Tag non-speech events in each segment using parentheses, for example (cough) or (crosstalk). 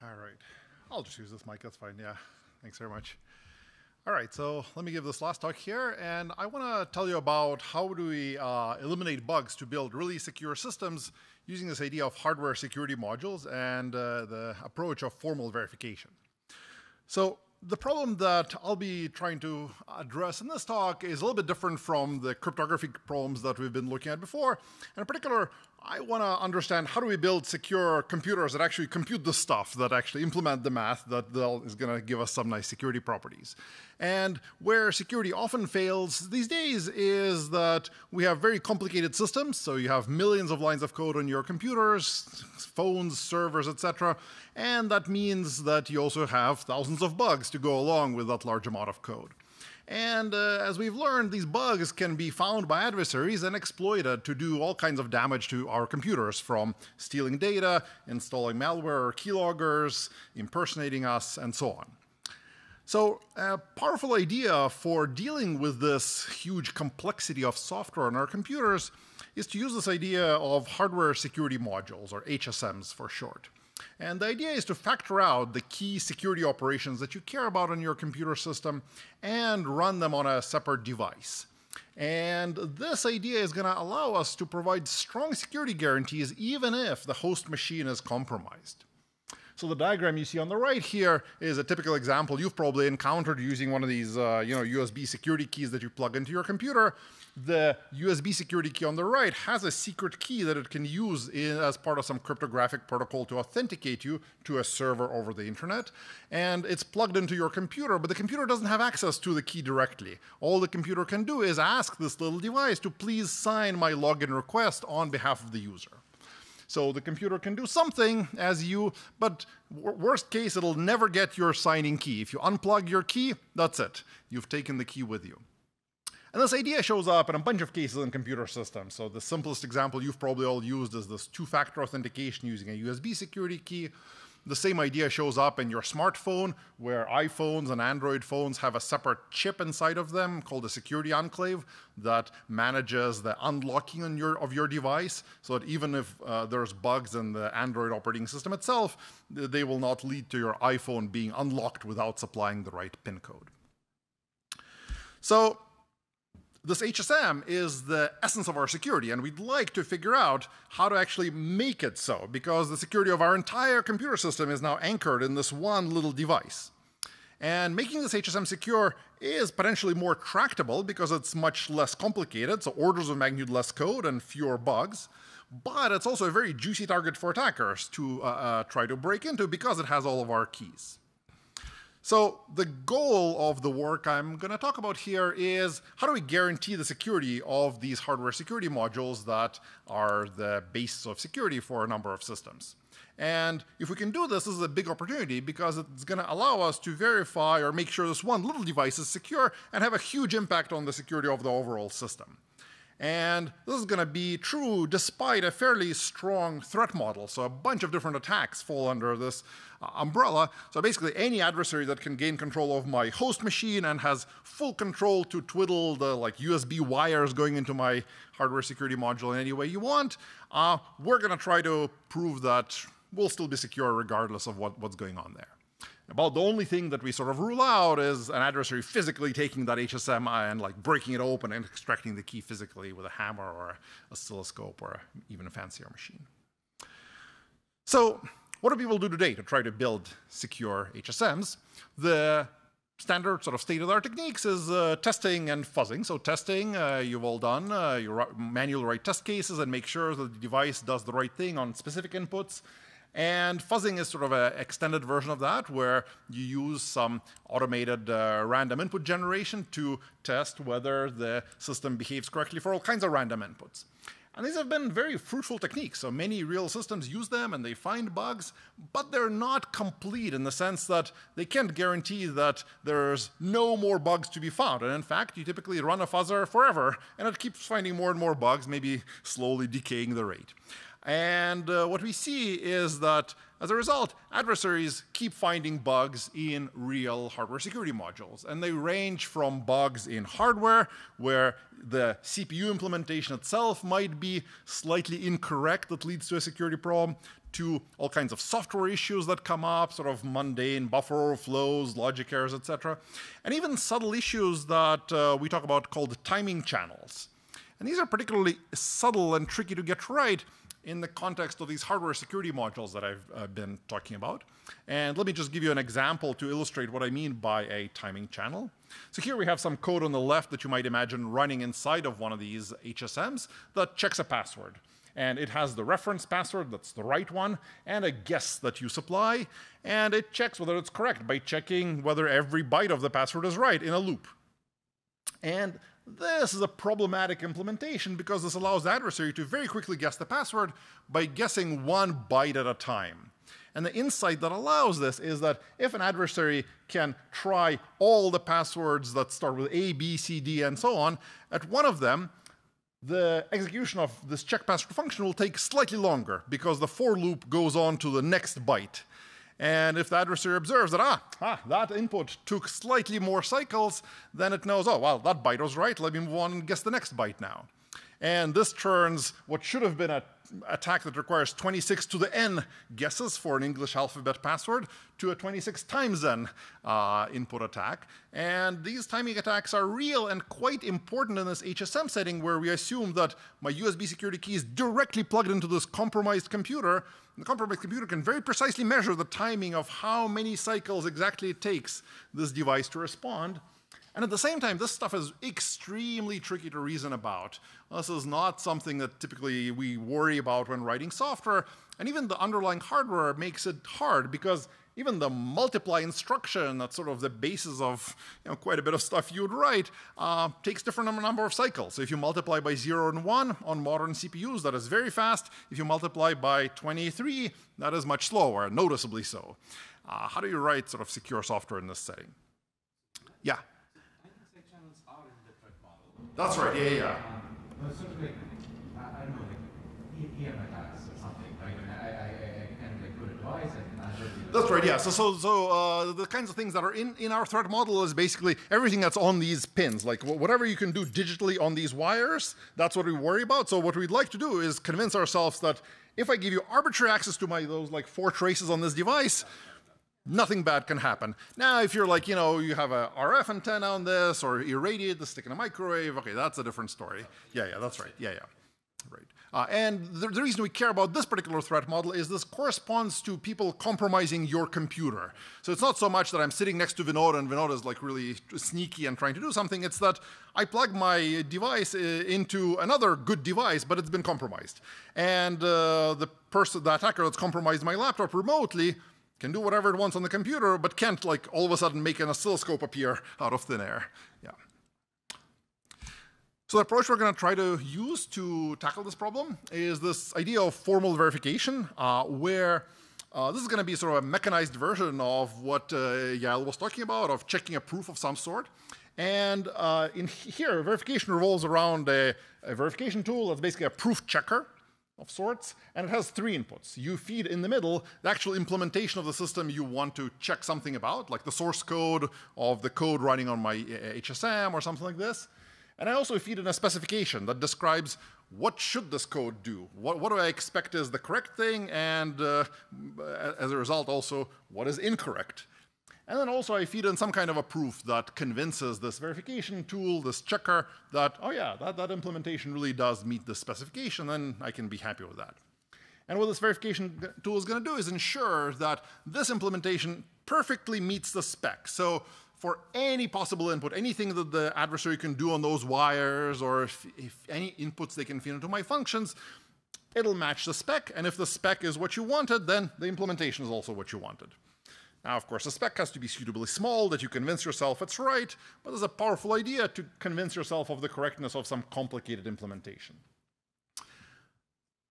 All right. I'll just use this mic. That's fine. Yeah. Thanks very much. All right. So let me give this last talk here. And I want to tell you about how do we uh, eliminate bugs to build really secure systems using this idea of hardware security modules and uh, the approach of formal verification. So the problem that I'll be trying to address in this talk is a little bit different from the cryptographic problems that we've been looking at before. And In particular, I want to understand how do we build secure computers that actually compute the stuff, that actually implement the math that is going to give us some nice security properties. And where security often fails these days is that we have very complicated systems. So you have millions of lines of code on your computers, phones, servers, etc. And that means that you also have thousands of bugs to go along with that large amount of code. And uh, as we've learned, these bugs can be found by adversaries and exploited to do all kinds of damage to our computers, from stealing data, installing malware or keyloggers, impersonating us, and so on. So a powerful idea for dealing with this huge complexity of software on our computers is to use this idea of hardware security modules, or HSMs for short. And the idea is to factor out the key security operations that you care about on your computer system and run them on a separate device. And this idea is going to allow us to provide strong security guarantees even if the host machine is compromised. So the diagram you see on the right here is a typical example you've probably encountered using one of these uh, you know, USB security keys that you plug into your computer the USB security key on the right has a secret key that it can use in, as part of some cryptographic protocol to authenticate you to a server over the internet. And it's plugged into your computer, but the computer doesn't have access to the key directly. All the computer can do is ask this little device to please sign my login request on behalf of the user. So the computer can do something as you, but worst case, it'll never get your signing key. If you unplug your key, that's it. You've taken the key with you. And this idea shows up in a bunch of cases in computer systems. So the simplest example you've probably all used is this two-factor authentication using a USB security key. The same idea shows up in your smartphone, where iPhones and Android phones have a separate chip inside of them called a security enclave that manages the unlocking your, of your device, so that even if uh, there's bugs in the Android operating system itself, they will not lead to your iPhone being unlocked without supplying the right PIN code. So this HSM is the essence of our security, and we'd like to figure out how to actually make it so, because the security of our entire computer system is now anchored in this one little device. And making this HSM secure is potentially more tractable because it's much less complicated, so orders of magnitude less code and fewer bugs. But it's also a very juicy target for attackers to uh, uh, try to break into because it has all of our keys. So the goal of the work I'm going to talk about here is how do we guarantee the security of these hardware security modules that are the basis of security for a number of systems. And if we can do this, this is a big opportunity because it's going to allow us to verify or make sure this one little device is secure and have a huge impact on the security of the overall system. And this is going to be true despite a fairly strong threat model. So a bunch of different attacks fall under this uh, umbrella. So basically any adversary that can gain control of my host machine and has full control to twiddle the like USB wires going into my hardware security module in any way you want, uh, we're going to try to prove that we'll still be secure regardless of what, what's going on there. About the only thing that we sort of rule out is an adversary physically taking that HSM and like breaking it open and extracting the key physically with a hammer or a oscilloscope or even a fancier machine. So what do people do today to try to build secure HSMs? The standard sort of state-of-the-art techniques is uh, testing and fuzzing. So testing, uh, you've all done. Uh, you manually write test cases and make sure that the device does the right thing on specific inputs. And fuzzing is sort of an extended version of that, where you use some automated uh, random input generation to test whether the system behaves correctly for all kinds of random inputs. And these have been very fruitful techniques. So many real systems use them and they find bugs, but they're not complete in the sense that they can't guarantee that there's no more bugs to be found. And in fact, you typically run a fuzzer forever and it keeps finding more and more bugs, maybe slowly decaying the rate. And uh, what we see is that as a result, adversaries keep finding bugs in real hardware security modules. And they range from bugs in hardware, where the CPU implementation itself might be slightly incorrect that leads to a security problem, to all kinds of software issues that come up, sort of mundane buffer overflows, logic errors, etc. And even subtle issues that uh, we talk about called timing channels. And these are particularly subtle and tricky to get right in the context of these hardware security modules that I've uh, been talking about. And let me just give you an example to illustrate what I mean by a timing channel. So here we have some code on the left that you might imagine running inside of one of these HSMs that checks a password. And it has the reference password, that's the right one, and a guess that you supply. And it checks whether it's correct by checking whether every byte of the password is right in a loop. And this is a problematic implementation because this allows the adversary to very quickly guess the password by guessing one byte at a time. And the insight that allows this is that if an adversary can try all the passwords that start with A, B, C, D, and so on, at one of them, the execution of this check password function will take slightly longer because the for loop goes on to the next byte. And if the adversary observes that, ah, ah, that input took slightly more cycles, then it knows, oh, well, that byte was right. Let me move on and guess the next byte now. And this turns what should have been an attack that requires 26 to the n guesses for an English alphabet password to a 26 times n uh, input attack. And these timing attacks are real and quite important in this HSM setting where we assume that my USB security key is directly plugged into this compromised computer. The compromised computer can very precisely measure the timing of how many cycles exactly it takes this device to respond. And at the same time, this stuff is extremely tricky to reason about. This is not something that typically we worry about when writing software. And even the underlying hardware makes it hard because even the multiply instruction, that's sort of the basis of you know, quite a bit of stuff you would write, uh, takes different number of cycles. So if you multiply by 0 and 1 on modern CPUs, that is very fast. If you multiply by 23, that is much slower, noticeably so. Uh, how do you write sort of secure software in this setting? Yeah? That's right, yeah, yeah. Um, sort of like, I, don't know, like EM attacks or something. Like, I, I, I can like advice and That's right, yeah. So, so, so uh, the kinds of things that are in, in our threat model is basically everything that's on these pins. Like whatever you can do digitally on these wires, that's what we worry about. So what we'd like to do is convince ourselves that if I give you arbitrary access to my those like four traces on this device, nothing bad can happen. Now, if you're like, you know, you have a RF antenna on this or irradiate the stick in a microwave, okay, that's a different story. Yeah, yeah, that's right. Yeah, yeah. Right. Uh, and the, the, reason we care about this particular threat model is this corresponds to people compromising your computer. So it's not so much that I'm sitting next to Vinod and Vinod is like really sneaky and trying to do something. It's that I plug my device uh, into another good device, but it's been compromised. And uh, the person, the attacker that's compromised my laptop remotely can do whatever it wants on the computer, but can't like all of a sudden make an oscilloscope appear out of thin air. Yeah. So the approach we're going to try to use to tackle this problem is this idea of formal verification, uh, where uh, this is going to be sort of a mechanized version of what uh, Yael was talking about, of checking a proof of some sort. And uh, in here, verification revolves around a, a verification tool that's basically a proof checker of sorts, and it has three inputs. You feed in the middle the actual implementation of the system you want to check something about, like the source code of the code running on my HSM or something like this. And I also feed in a specification that describes what should this code do? What, what do I expect is the correct thing? And uh, as a result, also, what is incorrect? And then also I feed in some kind of a proof that convinces this verification tool, this checker, that, oh yeah, that, that implementation really does meet the specification, then I can be happy with that. And what this verification tool is going to do is ensure that this implementation perfectly meets the spec. So for any possible input, anything that the adversary can do on those wires, or if, if any inputs they can feed into my functions, it'll match the spec. And if the spec is what you wanted, then the implementation is also what you wanted. Now, of course, the spec has to be suitably small that you convince yourself it's right, but it's a powerful idea to convince yourself of the correctness of some complicated implementation.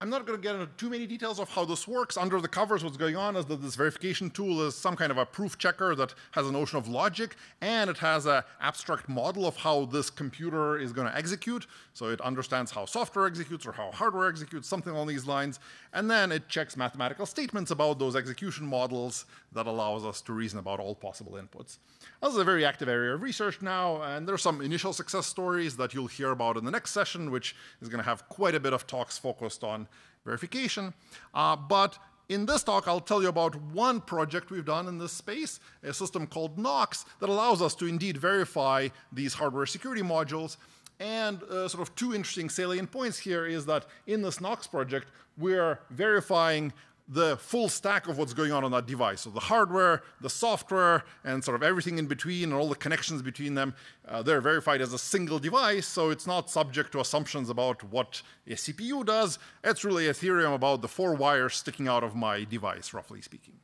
I'm not going to get into too many details of how this works. Under the covers, what's going on is that this verification tool is some kind of a proof checker that has a notion of logic, and it has an abstract model of how this computer is going to execute. So it understands how software executes or how hardware executes, something along these lines. And then it checks mathematical statements about those execution models that allows us to reason about all possible inputs. This is a very active area of research now, and there are some initial success stories that you'll hear about in the next session, which is going to have quite a bit of talks focused on verification. Uh, but in this talk, I'll tell you about one project we've done in this space, a system called Knox that allows us to indeed verify these hardware security modules. And uh, sort of two interesting salient points here is that in this Knox project, we're verifying the full stack of what's going on on that device. So the hardware, the software, and sort of everything in between and all the connections between them, uh, they're verified as a single device, so it's not subject to assumptions about what a CPU does. It's really a theorem about the four wires sticking out of my device, roughly speaking.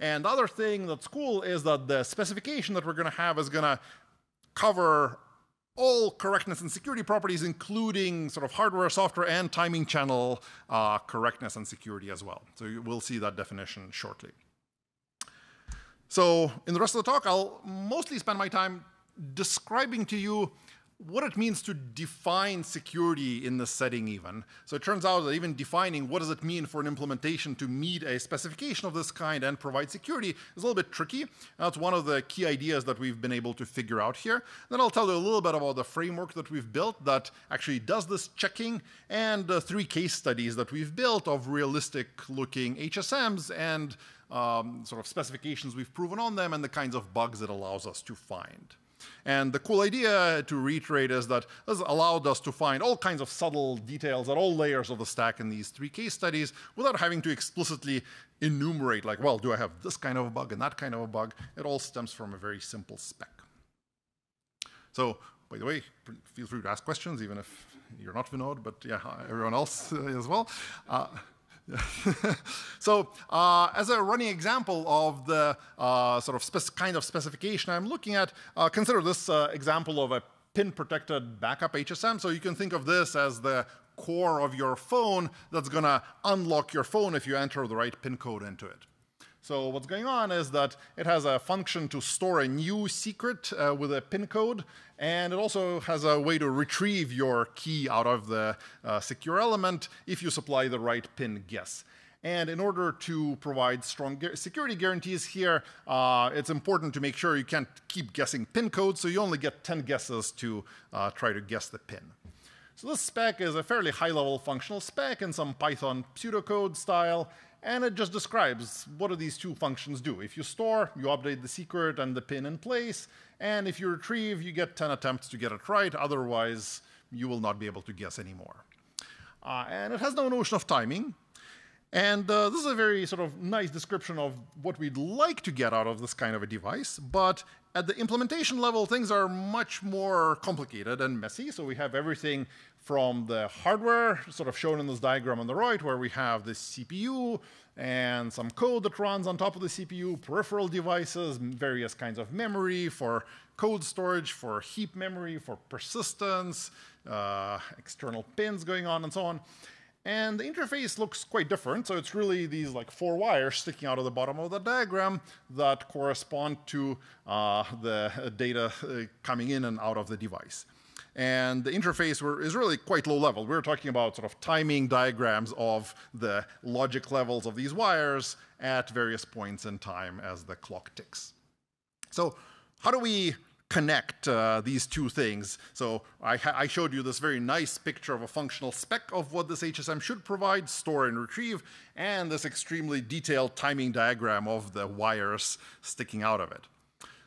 And the other thing that's cool is that the specification that we're going to have is going to cover all correctness and security properties, including sort of hardware, software, and timing channel uh, correctness and security as well. So we'll see that definition shortly. So in the rest of the talk, I'll mostly spend my time describing to you what it means to define security in this setting even. So it turns out that even defining what does it mean for an implementation to meet a specification of this kind and provide security is a little bit tricky. That's one of the key ideas that we've been able to figure out here. Then I'll tell you a little bit about the framework that we've built that actually does this checking and uh, three case studies that we've built of realistic looking HSMs and um, sort of specifications we've proven on them and the kinds of bugs it allows us to find. And the cool idea, to reiterate, is that this allowed us to find all kinds of subtle details at all layers of the stack in these three case studies without having to explicitly enumerate, like, well, do I have this kind of a bug and that kind of a bug? It all stems from a very simple spec. So, by the way, feel free to ask questions, even if you're not Vinod, but yeah, everyone else uh, (laughs) as well. Uh, (laughs) so uh, as a running example of the uh, sort of kind of specification I'm looking at, uh, consider this uh, example of a pin-protected backup HSM. So you can think of this as the core of your phone that's going to unlock your phone if you enter the right pin code into it. So what's going on is that it has a function to store a new secret uh, with a pin code, and it also has a way to retrieve your key out of the uh, secure element if you supply the right pin guess. And in order to provide strong security guarantees here, uh, it's important to make sure you can't keep guessing pin codes, so you only get 10 guesses to uh, try to guess the pin. So this spec is a fairly high-level functional spec in some Python pseudocode style, and it just describes what do these two functions do. If you store, you update the secret and the pin in place, and if you retrieve, you get 10 attempts to get it right, otherwise you will not be able to guess anymore. Uh, and it has no notion of timing, and uh, this is a very sort of nice description of what we'd like to get out of this kind of a device, but at the implementation level, things are much more complicated and messy. So we have everything from the hardware, sort of shown in this diagram on the right, where we have the CPU and some code that runs on top of the CPU, peripheral devices, various kinds of memory for code storage, for heap memory, for persistence, uh, external pins going on, and so on. And the interface looks quite different. So it's really these like four wires sticking out of the bottom of the diagram that correspond to uh, the data uh, coming in and out of the device. And the interface is really quite low level. We're talking about sort of timing diagrams of the logic levels of these wires at various points in time as the clock ticks. So how do we connect uh, these two things. So I, I, showed you this very nice picture of a functional spec of what this HSM should provide, store and retrieve, and this extremely detailed timing diagram of the wires sticking out of it.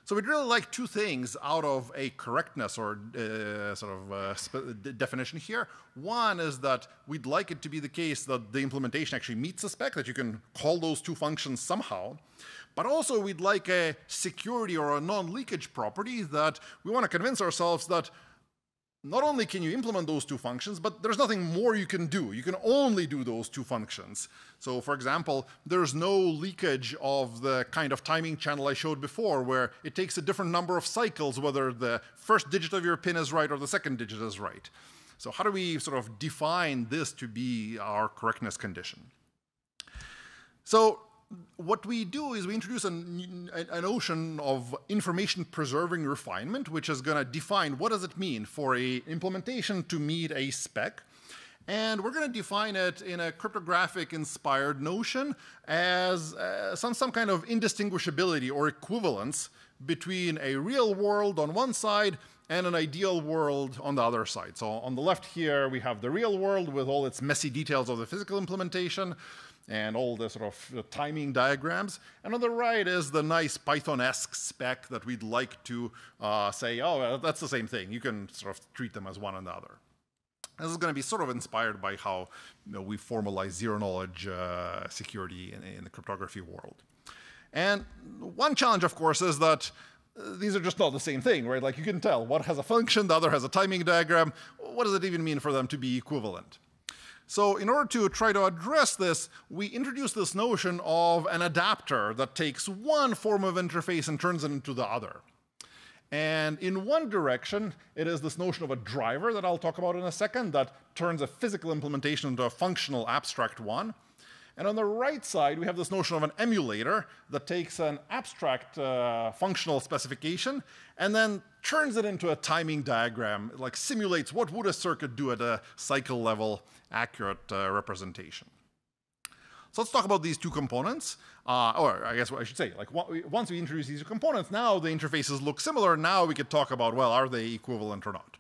So we'd really like two things out of a correctness or uh, sort of uh, definition here. One is that we'd like it to be the case that the implementation actually meets the spec, that you can call those two functions somehow. But also we'd like a security or a non-leakage property that we want to convince ourselves that not only can you implement those two functions, but there's nothing more you can do. You can only do those two functions. So for example, there's no leakage of the kind of timing channel I showed before where it takes a different number of cycles whether the first digit of your pin is right or the second digit is right. So how do we sort of define this to be our correctness condition? So what we do is we introduce an, a, notion of information preserving refinement, which is going to define what does it mean for a implementation to meet a spec. And we're going to define it in a cryptographic inspired notion as uh, some, some kind of indistinguishability or equivalence between a real world on one side and an ideal world on the other side. So on the left here, we have the real world with all its messy details of the physical implementation and all the sort of uh, timing diagrams. And on the right is the nice Python-esque spec that we'd like to uh, say, oh, that's the same thing. You can sort of treat them as one and the other. This is going to be sort of inspired by how you know, we formalize zero-knowledge uh, security in, in, the cryptography world. And one challenge, of course, is that uh, these are just not the same thing, right? Like you can tell, one has a function, the other has a timing diagram. What does it even mean for them to be equivalent? So in order to try to address this, we introduce this notion of an adapter that takes one form of interface and turns it into the other. And in one direction, it is this notion of a driver that I'll talk about in a second that turns a physical implementation into a functional abstract one. And on the right side, we have this notion of an emulator that takes an abstract uh, functional specification and then turns it into a timing diagram, like simulates what would a circuit do at a cycle level accurate uh, representation. So let's talk about these two components. Uh, or I guess what I should say, like once we introduce these two components, now the interfaces look similar. Now we could talk about, well, are they equivalent or not?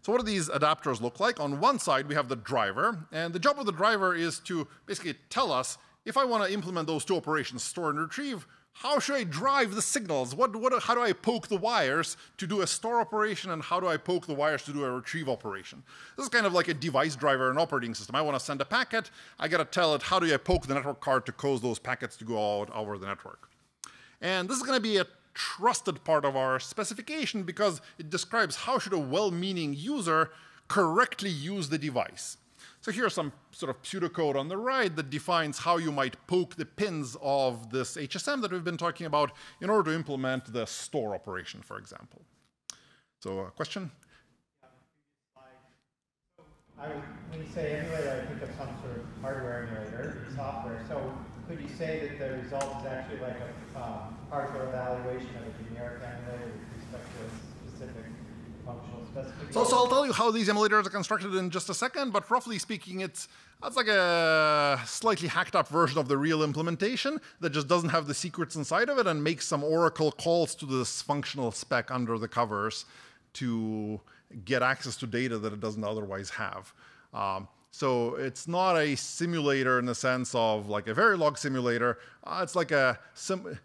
So what do these adapters look like? On one side, we have the driver, and the job of the driver is to basically tell us if I want to implement those two operations, store and retrieve, how should I drive the signals? What, what, how do I poke the wires to do a store operation, and how do I poke the wires to do a retrieve operation? This is kind of like a device driver and operating system. I want to send a packet. I got to tell it how do I poke the network card to cause those packets to go out over the network. And this is going to be a trusted part of our specification because it describes how should a well-meaning user correctly use the device. So here's some sort of pseudocode on the right that defines how you might poke the pins of this HSM that we've been talking about in order to implement the store operation, for example. So a uh, question? I when you say emulator, I think of some sort of hardware emulator, software. So could you say that the result is actually like a um, partial evaluation of a generic emulator with respect to a specific So, so I'll tell you how these emulators are constructed in just a second, but roughly speaking, it's that's like a slightly hacked up version of the real implementation that just doesn't have the secrets inside of it and makes some Oracle calls to this functional spec under the covers to get access to data that it doesn't otherwise have. Um, so it's not a simulator in the sense of like a Verilog simulator. Uh, it's like a sim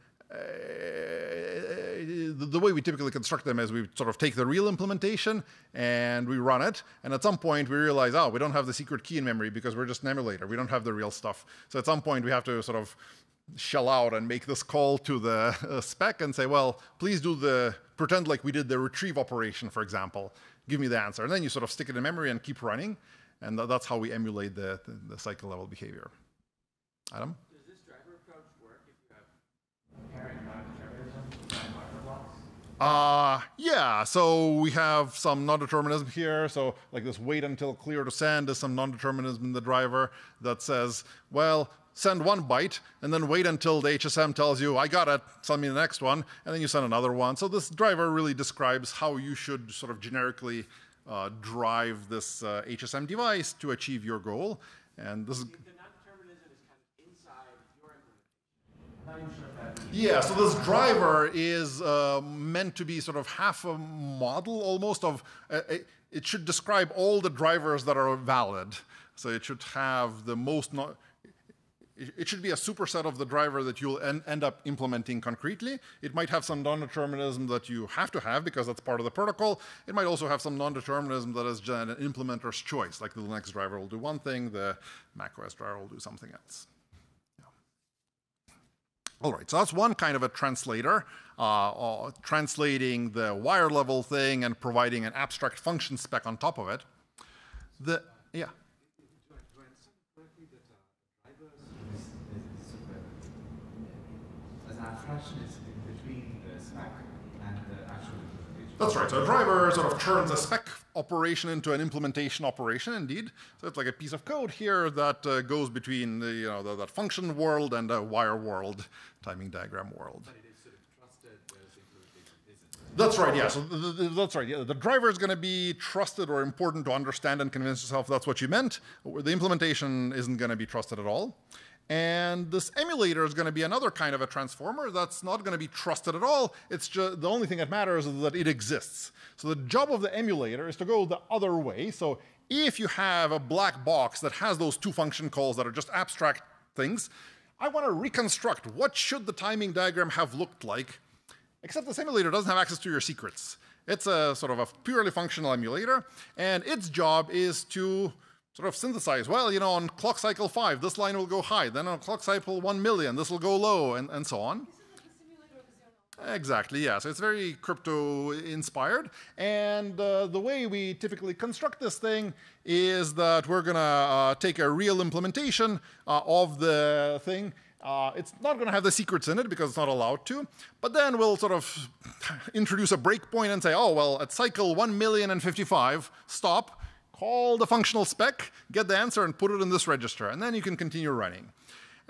the way we typically construct them is we sort of take the real implementation and we run it. And at some point we realize, oh, we don't have the secret key in memory because we're just an emulator. We don't have the real stuff. So at some point we have to sort of shell out and make this call to the uh, spec and say, well, please do the, pretend like we did the retrieve operation, for example. Give me the answer. And then you sort of stick it in memory and keep running. And th that's how we emulate the, the, the, cycle level behavior. Adam? Does this driver approach work if you have non-determinism Uh, yeah, so we have some non-determinism here. So like this wait until clear to send is some non-determinism in the driver that says, well, send one byte and then wait until the HSM tells you, I got it, send me the next one, and then you send another one. So this driver really describes how you should sort of generically uh, drive this uh, HSM device to achieve your goal. And this is. Yeah, so this driver is uh, meant to be sort of half a model almost of, uh, it should describe all the drivers that are valid. So it should have the most, not, it should be a superset of the driver that you'll en end up implementing concretely. It might have some non-determinism that you have to have because that's part of the protocol. It might also have some non-determinism that is an implementer's choice, like the Linux driver will do one thing, the macOS driver will do something else. All right, so that's one kind of a translator, uh, uh, translating the wire level thing and providing an abstract function spec on top of it. The, yeah. between the spec. That's right. So a driver sort of turns a spec operation into an implementation operation, indeed. So it's like a piece of code here that uh, goes between the, you know, the, that function world and a wire world, timing diagram world. But it is sort of trusted, whereas the implementation isn't. That's right, yeah. So that's right. Yeah, the driver is going to be trusted or important to understand and convince yourself that's what you meant. The implementation isn't going to be trusted at all. And this emulator is going to be another kind of a transformer that's not going to be trusted at all. It's just the only thing that matters is that it exists. So the job of the emulator is to go the other way. So if you have a black box that has those two function calls that are just abstract things, I want to reconstruct what should the timing diagram have looked like Except the simulator doesn't have access to your secrets. It's a sort of a purely functional emulator, and its job is to sort of synthesize, well, you know, on clock cycle 5, this line will go high, then on clock cycle 1 million, this will go low, and, and so on. Exactly, yeah. So it's very crypto inspired. And uh, the way we typically construct this thing is that we're going to uh, take a real implementation uh, of the thing. Uh, it's not going to have the secrets in it because it's not allowed to. But then we'll sort of (laughs) introduce a breakpoint and say, oh, well, at cycle 1 million and 55, stop, call the functional spec, get the answer, and put it in this register. And then you can continue running.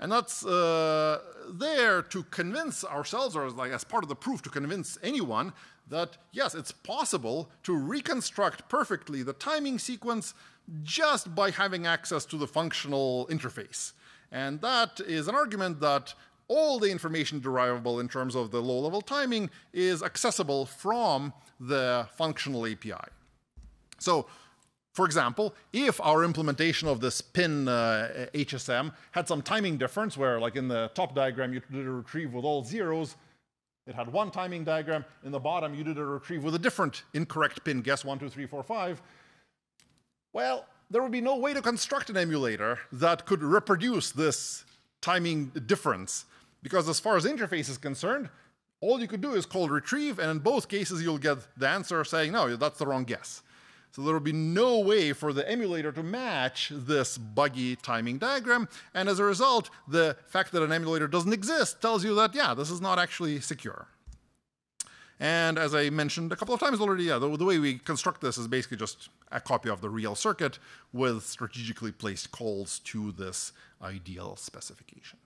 And that's uh, there to convince ourselves, or like as part of the proof to convince anyone, that yes, it's possible to reconstruct perfectly the timing sequence just by having access to the functional interface. And that is an argument that all the information derivable in terms of the low-level timing is accessible from the functional API. So for example, if our implementation of this pin uh, HSM had some timing difference where like in the top diagram you did a retrieve with all zeros, it had one timing diagram, in the bottom you did a retrieve with a different incorrect pin, guess one, two, three, four, five. Well, there would be no way to construct an emulator that could reproduce this timing difference because as far as interface is concerned, all you could do is call retrieve, and in both cases you'll get the answer saying, no, that's the wrong guess. So there will be no way for the emulator to match this buggy timing diagram. And as a result, the fact that an emulator doesn't exist tells you that, yeah, this is not actually secure. And as I mentioned a couple of times already, yeah, the, the, way we construct this is basically just a copy of the real circuit with strategically placed calls to this ideal specification.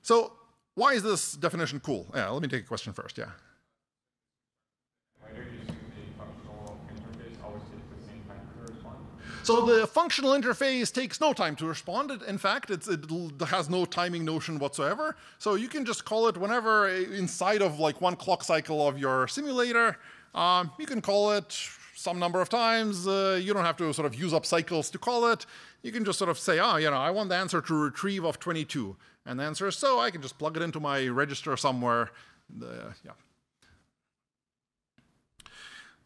So why is this definition cool? Yeah, let me take a question first, yeah. So the functional interface takes no time to respond. in fact, it has no timing notion whatsoever. So you can just call it whenever inside of like one clock cycle of your simulator. Um, you can call it some number of times. Uh, you don't have to sort of use up cycles to call it. You can just sort of say, oh, you know, I want the answer to retrieve of 22. And the answer is so. I can just plug it into my register somewhere. The, yeah.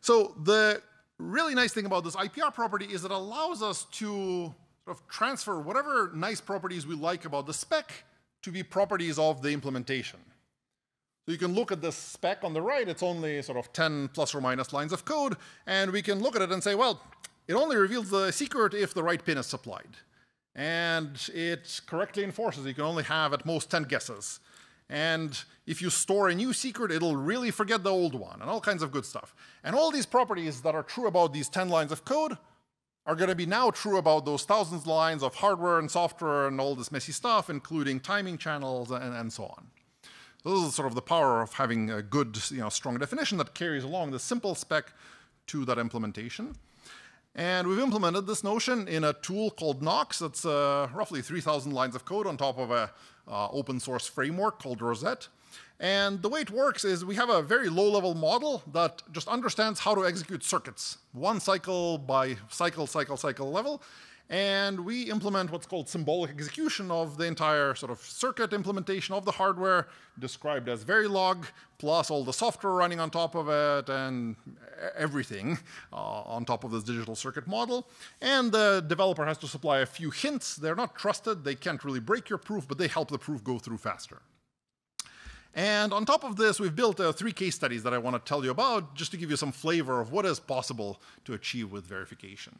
So the really nice thing about this IPR property is it allows us to sort of transfer whatever nice properties we like about the spec to be properties of the implementation. So you can look at this spec on the right, it's only sort of 10 plus or minus lines of code, and we can look at it and say, well, it only reveals the secret if the right pin is supplied. And it correctly enforces, you can only have at most 10 guesses. And if you store a new secret, it'll really forget the old one, and all kinds of good stuff. And all these properties that are true about these 10 lines of code are going to be now true about those thousands lines of hardware and software and all this messy stuff, including timing channels and, and so on. So this is sort of the power of having a good, you know, strong definition that carries along the simple spec to that implementation. And we've implemented this notion in a tool called Knox. It's uh, roughly 3,000 lines of code on top of a uh, open source framework called Rosette. And the way it works is we have a very low level model that just understands how to execute circuits, one cycle by cycle, cycle, cycle level. And we implement what's called symbolic execution of the entire sort of circuit implementation of the hardware, described as Verilog, plus all the software running on top of it and everything uh, on top of this digital circuit model. And the developer has to supply a few hints. They're not trusted, they can't really break your proof, but they help the proof go through faster. And on top of this, we've built uh, three case studies that I want to tell you about just to give you some flavor of what is possible to achieve with verification.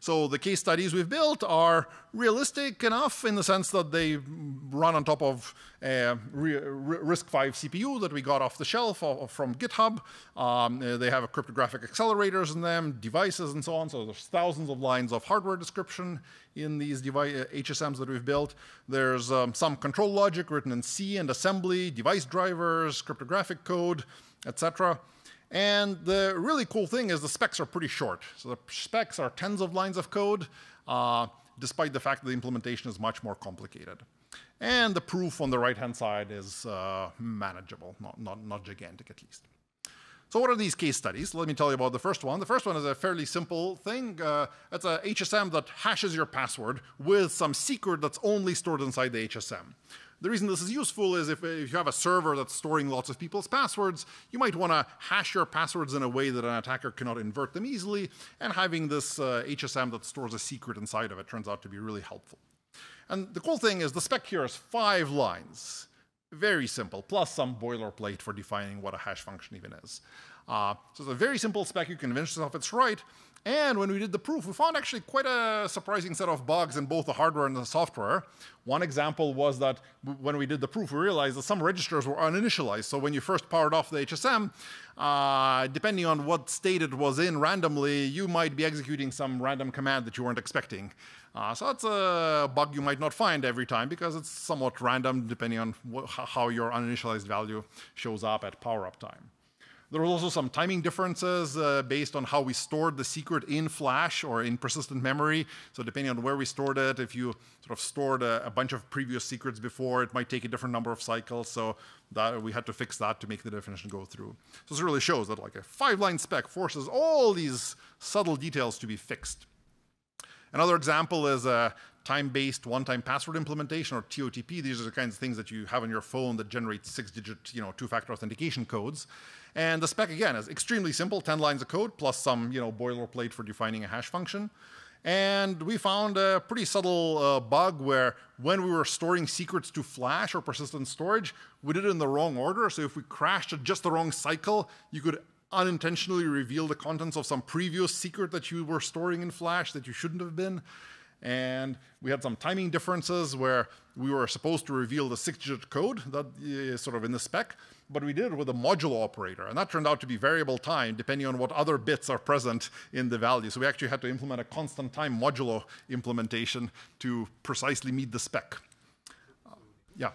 So the case studies we've built are realistic enough in the sense that they run on top of a RISC-V CPU that we got off the shelf from GitHub. Um, uh, they have cryptographic accelerators in them, devices, and so on. So there's thousands of lines of hardware description in these HSMs uh, that we've built. There's um, some control logic written in C and assembly, device drivers, cryptographic code, etc. And the really cool thing is the specs are pretty short. So the specs are tens of lines of code, uh, despite the fact that the implementation is much more complicated. And the proof on the right-hand side is uh, manageable, not, not, not gigantic at least. So what are these case studies? Let me tell you about the first one. The first one is a fairly simple thing. Uh, it's a HSM that hashes your password with some secret that's only stored inside the HSM. The reason this is useful is if, if you have a server that's storing lots of people's passwords, you might want to hash your passwords in a way that an attacker cannot invert them easily, and having this uh, HSM that stores a secret inside of it turns out to be really helpful. And the cool thing is the spec here is five lines. Very simple, plus some boilerplate for defining what a hash function even is. Uh, so it's a very simple spec. You can convince yourself it's right. And when we did the proof, we found actually quite a surprising set of bugs in both the hardware and the software. One example was that when we did the proof, we realized that some registers were uninitialized. So when you first powered off the HSM, uh, depending on what state it was in randomly, you might be executing some random command that you weren't expecting. Uh, so that's a bug you might not find every time because it's somewhat random depending on how your uninitialized value shows up at power up time. There was also some timing differences uh, based on how we stored the secret in flash or in persistent memory. So depending on where we stored it, if you sort of stored a, a bunch of previous secrets before, it might take a different number of cycles. So that, we had to fix that to make the definition go through. So this really shows that like a five-line spec forces all these subtle details to be fixed. Another example is a time-based one-time password implementation or TOTP. These are the kinds of things that you have on your phone that generate six-digit, you know, two-factor authentication codes. And the spec, again, is extremely simple, 10 lines of code plus some you know, boilerplate for defining a hash function. And we found a pretty subtle uh, bug where when we were storing secrets to flash or persistent storage, we did it in the wrong order. So if we crashed at just the wrong cycle, you could unintentionally reveal the contents of some previous secret that you were storing in flash that you shouldn't have been. And we had some timing differences where we were supposed to reveal the six-digit code that is sort of in the spec, but we did it with a modulo operator. And that turned out to be variable time depending on what other bits are present in the value. So we actually had to implement a constant time modulo implementation to precisely meet the spec. Uh, yeah.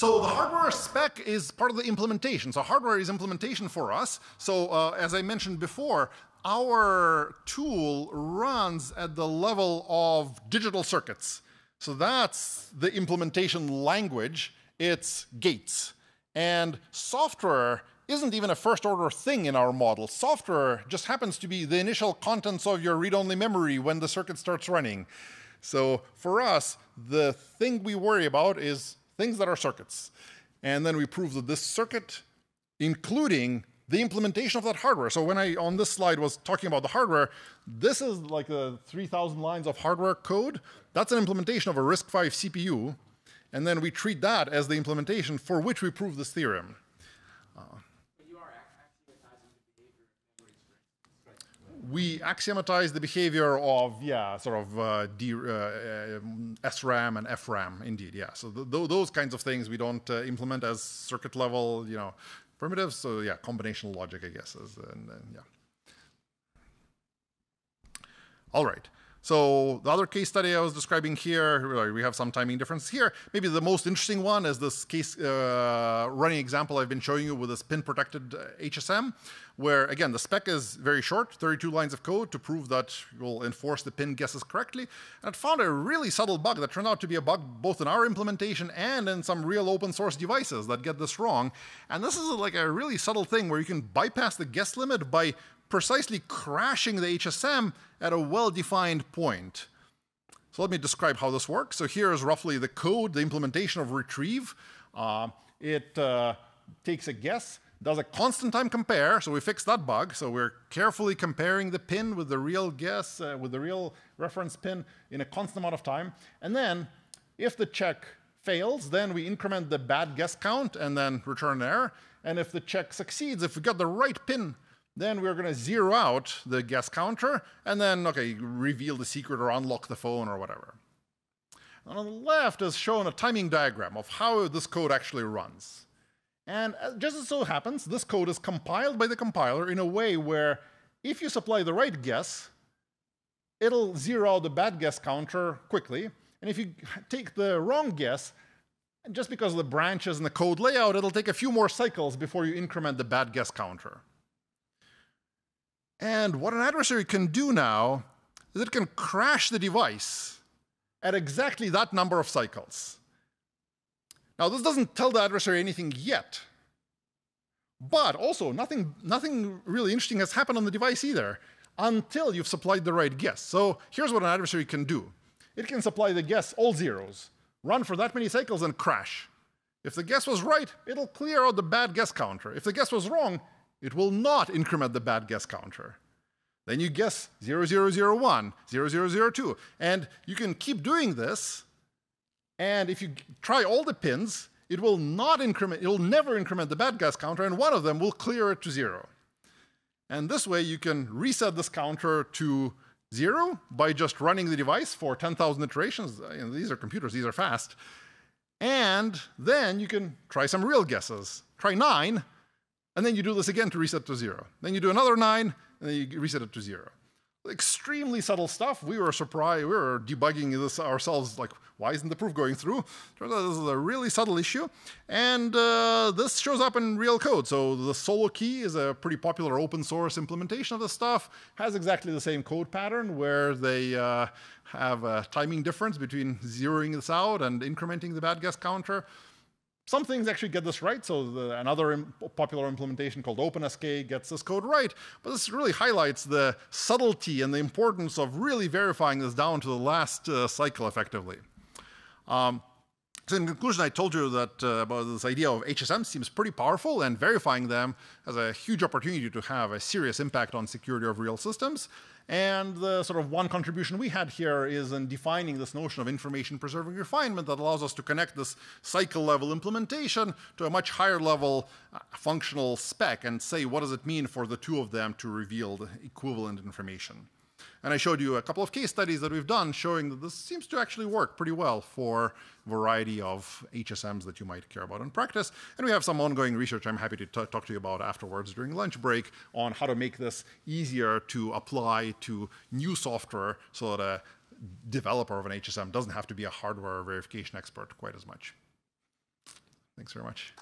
So the hardware spec is part of the implementation. So hardware is implementation for us. So uh, as I mentioned before, our tool runs at the level of digital circuits. So that's the implementation language. It's gates. And software isn't even a first order thing in our model. Software just happens to be the initial contents of your read-only memory when the circuit starts running. So for us, the thing we worry about is things that are circuits. And then we prove that this circuit, including the implementation of that hardware. So when I, on this slide, was talking about the hardware, this is like the 3,000 lines of hardware code. That's an implementation of a RISC-V CPU. And then we treat that as the implementation for which we prove this theorem. Uh, we axiomatize the behavior of, yeah, sort of uh, D, uh, uh, SRAM and FRAM, indeed, yeah. So th th those kinds of things we don't uh, implement as circuit level, you know, primitives. So yeah, combinational logic, I guess, is, and, and yeah. All right. So the other case study I was describing here, we have some timing difference here. Maybe the most interesting one is this case uh, running example I've been showing you with this pin-protected HSM, uh, where again, the spec is very short, 32 lines of code to prove that you'll enforce the pin guesses correctly. And it found a really subtle bug that turned out to be a bug both in our implementation and in some real open source devices that get this wrong. And this is like a really subtle thing where you can bypass the guess limit by precisely crashing the HSM at a well-defined point. So let me describe how this works. So here is roughly the code, the implementation of retrieve. Uh, it uh, takes a guess, does a constant time compare, so we fix that bug. So we're carefully comparing the pin with the real guess, uh, with the real reference pin in a constant amount of time. And then if the check fails, then we increment the bad guess count and then return an error. And if the check succeeds, if we got the right pin, then we're going to zero out the guess counter and then, okay, reveal the secret or unlock the phone or whatever. And on the left is shown a timing diagram of how this code actually runs. And uh, just as so happens, this code is compiled by the compiler in a way where if you supply the right guess, it'll zero out the bad guess counter quickly. And if you take the wrong guess, just because of the branches and the code layout, it'll take a few more cycles before you increment the bad guess counter. And what an adversary can do now is it can crash the device at exactly that number of cycles. Now, this doesn't tell the adversary anything yet. But also, nothing, nothing really interesting has happened on the device either until you've supplied the right guess. So here's what an adversary can do. It can supply the guess all zeros, run for that many cycles, and crash. If the guess was right, it'll clear out the bad guess counter. If the guess was wrong, it will not increment the bad guess counter. Then you guess 0001, 0002, and you can keep doing this. And if you try all the pins, it will not increment, it will never increment the bad guess counter, and one of them will clear it to zero. And this way you can reset this counter to zero by just running the device for 10,000 iterations. Uh, know, these are computers, these are fast. And then you can try some real guesses. Try nine, and then you do this again to reset to zero. Then you do another nine, and then you reset it to zero. Extremely subtle stuff. We were surprised. We were debugging this ourselves, like, why isn't the proof going through? Turns out this is a really subtle issue. And uh, this shows up in real code. So the solo key is a pretty popular open source implementation of this stuff. Has exactly the same code pattern where they uh, have a timing difference between zeroing this out and incrementing the bad guess counter. Some things actually get this right, so the, another Im popular implementation called OpenSK gets this code right, but this really highlights the subtlety and the importance of really verifying this down to the last uh, cycle effectively. Um, so in conclusion, I told you that uh, about this idea of HSM seems pretty powerful, and verifying them has a huge opportunity to have a serious impact on security of real systems. And the sort of one contribution we had here is in defining this notion of information preserving refinement that allows us to connect this cycle level implementation to a much higher level uh, functional spec and say what does it mean for the two of them to reveal the equivalent information. And I showed you a couple of case studies that we've done showing that this seems to actually work pretty well for a variety of HSMs that you might care about in practice. And we have some ongoing research I'm happy to talk to you about afterwards during lunch break on how to make this easier to apply to new software so that a developer of an HSM doesn't have to be a hardware verification expert quite as much. Thanks very much.